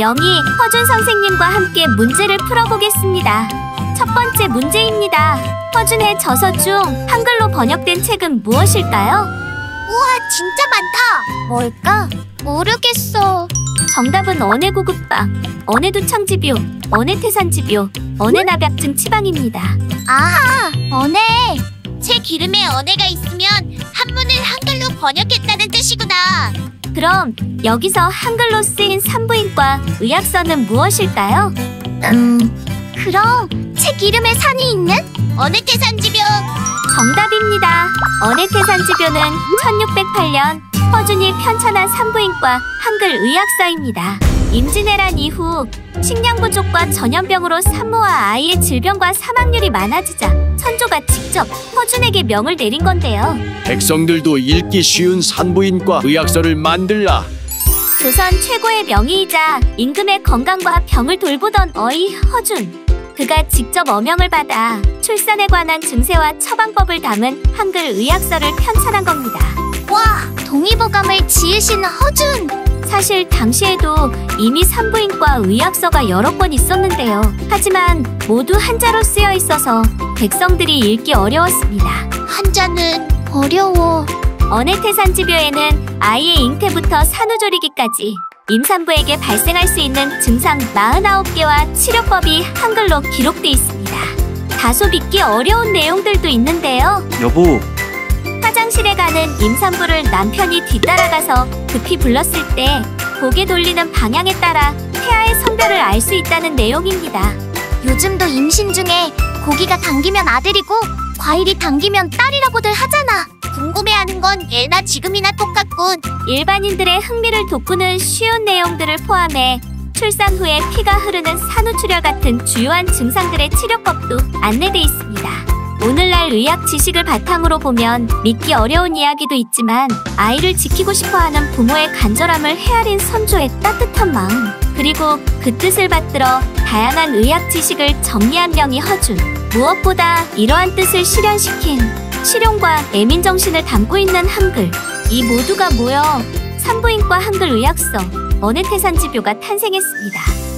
영희, 허준 선생님과 함께 문제를 풀어보겠습니다. 첫 번째 문제입니다. 허준의 저서 중 한글로 번역된 책은 무엇일까요? 우와, 진짜 많다. 뭘까? 모르겠어. 정답은 언해고급방, 언해도창지뷰, 언해태산지뷰, 언해낙약증 치방입니다. 아하, 언해. 책 이름에 언해가 있으면 한문을 한글로 번역했다는 뜻이구나. 그럼 여기서 한글로 쓰인 산부인과 의학서는 무엇일까요? 음, 그럼 책 이름에 산이 있는 언해태산지병. 정답입니다. 언해태산지교는 1608년 허준이 편찬한 산부인과 한글 의학서입니다. 임진왜란 이후 식량 부족과 전염병으로 산모와 아이의 질병과 사망률이 많아지자 선조가 직접 허준에게 명을 내린 건데요. 백성들도 읽기 쉬운 산부인과 의학서를 만들라. 조선 최고의 명의이자 임금의 건강과 병을 돌보던 어이 허준. 그가 직접 어명을 받아 출산에 관한 증세와 처방법을 담은 한글 의학서를 편찬한 겁니다. 와, 동의보감을 지으신 허준. 사실 당시에도 이미 산부인과 의학서가 여러 권 있었는데요. 하지만 모두 한자로 쓰여 있어서 백성들이 읽기 어려웠습니다. 한자는 어려워. 언해태산지묘에는 아이의 잉태부터 산후조리기까지 임산부에게 발생할 수 있는 증상 49개와 치료법이 한글로 기록돼 있습니다. 다소 믿기 어려운 내용들도 있는데요. 여보, 화장실에 가는 임산부를 남편이 뒤따라가서 급히 불렀을 때 고개 돌리는 방향에 따라 태아의 성별을 알 수 있다는 내용입니다. 요즘도 임신 중에 고기가 당기면 아들이고 과일이 당기면 딸이라고들 하잖아. 궁금해하는 건 예나 지금이나 똑같군. 일반인들의 흥미를 돋구는 쉬운 내용들을 포함해 출산 후에 피가 흐르는 산후출혈 같은 주요한 증상들의 치료법도 안내돼 있습니다. 오늘날 의학 지식을 바탕으로 보면 믿기 어려운 이야기도 있지만 아이를 지키고 싶어하는 부모의 간절함을 헤아린 선조의 따뜻한 마음 그리고 그 뜻을 받들어 다양한 의학 지식을 정리한 명이 허준 무엇보다 이러한 뜻을 실현시킨 실용과 애민 정신을 담고 있는 한글 이 모두가 모여 산부인과 한글 의학서 언해태산지교가 탄생했습니다.